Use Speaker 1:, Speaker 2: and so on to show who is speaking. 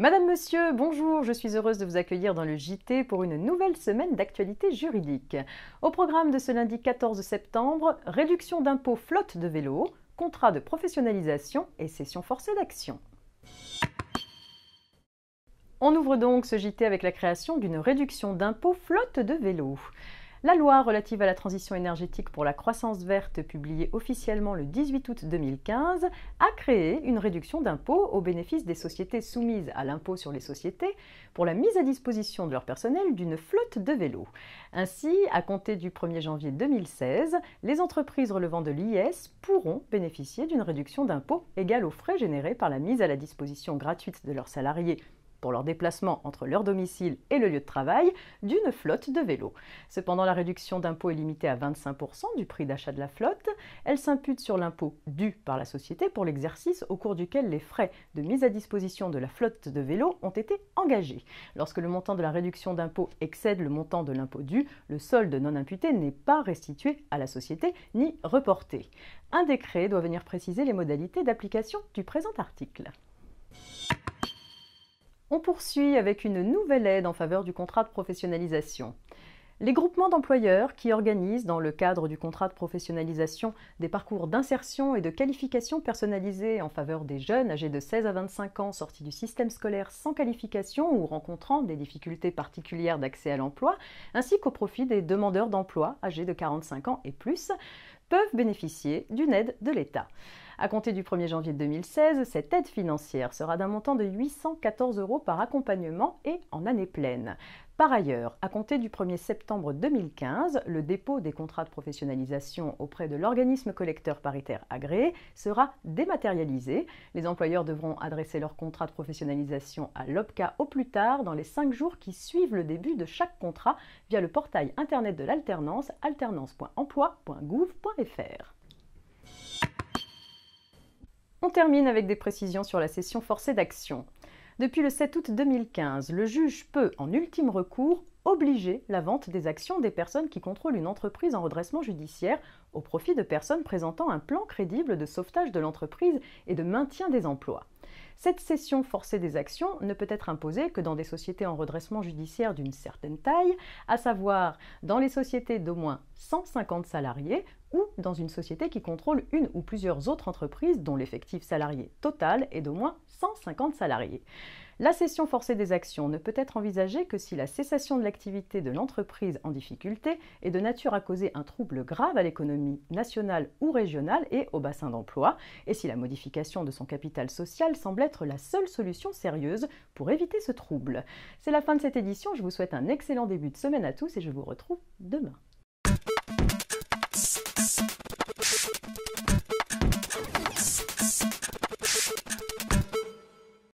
Speaker 1: Madame, Monsieur, bonjour, je suis heureuse de vous accueillir dans le JT pour une nouvelle semaine d'actualité juridique. Au programme de ce lundi 14 septembre, réduction d'impôt flotte de vélo, contrat de professionnalisation et session forcée d'action. On ouvre donc ce JT avec la création d'une réduction d'impôt flotte de vélo. La loi relative à la transition énergétique pour la croissance verte, publiée officiellement le 18 août 2015, a créé une réduction d'impôt au bénéfice des sociétés soumises à l'impôt sur les sociétés pour la mise à disposition de leur personnel d'une flotte de vélos. Ainsi, à compter du 1er janvier 2016, les entreprises relevant de l'IS pourront bénéficier d'une réduction d'impôt égale aux frais générés par la mise à la disposition gratuite de leurs salariés pour leur déplacement entre leur domicile et le lieu de travail d'une flotte de vélos. Cependant, la réduction d'impôt est limitée à 25% du prix d'achat de la flotte. Elle s'impute sur l'impôt dû par la société pour l'exercice au cours duquel les frais de mise à disposition de la flotte de vélos ont été engagés. Lorsque le montant de la réduction d'impôt excède le montant de l'impôt dû, le solde non imputé n'est pas restitué à la société ni reporté. Un décret doit venir préciser les modalités d'application du présent article. On poursuit avec une nouvelle aide en faveur du contrat de professionnalisation. Les groupements d'employeurs qui organisent, dans le cadre du contrat de professionnalisation, des parcours d'insertion et de qualification personnalisés en faveur des jeunes âgés de 16 à 25 ans sortis du système scolaire sans qualification ou rencontrant des difficultés particulières d'accès à l'emploi, ainsi qu'au profit des demandeurs d'emploi âgés de 45 ans et plus, peuvent bénéficier d'une aide de l'État. À compter du 1er janvier 2016, cette aide financière sera d'un montant de 814 euros par accompagnement et en année pleine. Par ailleurs, à compter du 1er septembre 2015, le dépôt des contrats de professionnalisation auprès de l'organisme collecteur paritaire agréé sera dématérialisé. Les employeurs devront adresser leur contrat de professionnalisation à l'OPCA au plus tard dans les 5 jours qui suivent le début de chaque contrat via le portail internet de l'alternance alternance.emploi.gouv.fr. On termine avec des précisions sur la cession forcée d'action. Depuis le 7 août 2015, le juge peut, en ultime recours, obliger la vente des actions des personnes qui contrôlent une entreprise en redressement judiciaire au profit de personnes présentant un plan crédible de sauvetage de l'entreprise et de maintien des emplois. Cette cession forcée des actions ne peut être imposée que dans des sociétés en redressement judiciaire d'une certaine taille, à savoir dans les sociétés d'au moins 150 salariés ou dans une société qui contrôle une ou plusieurs autres entreprises dont l'effectif salarié total est d'au moins 150 salariés. La cession forcée des actions ne peut être envisagée que si la cessation de l'activité de l'entreprise en difficulté est de nature à causer un trouble grave à l'économie nationale ou régionale et au bassin d'emploi, et si la modification de son capital social semble être la seule solution sérieuse pour éviter ce trouble. C'est la fin de cette édition, je vous souhaite un excellent début de semaine à tous et je vous retrouve demain.